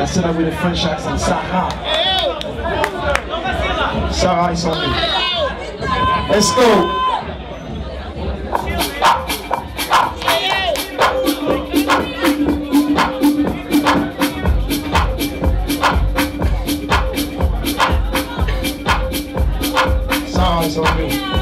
Instead of with the French accent, Sarah. Sarah is on me. Let's go. Sarah is on me.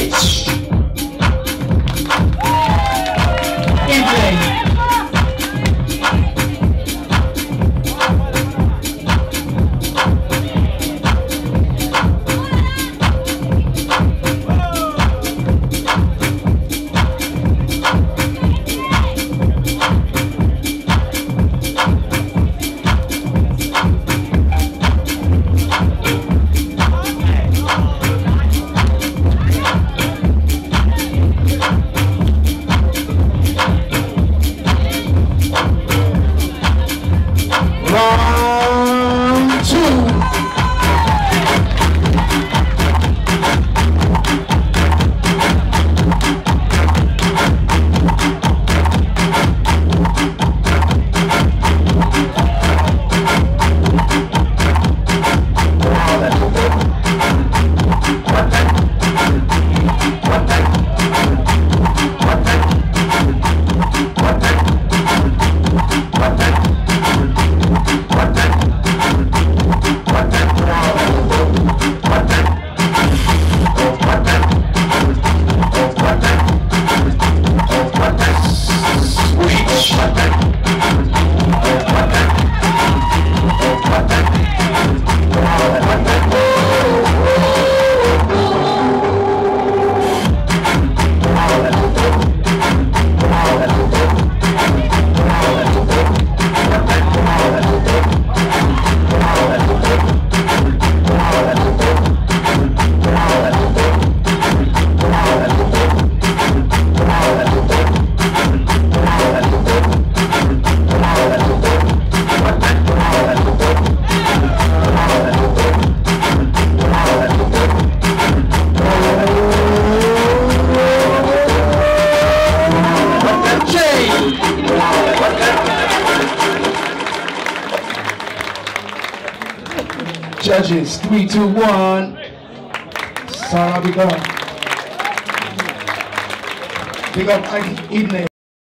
Switch. Round Judges, three, two, one. Sarah, big up. Big up, Idney.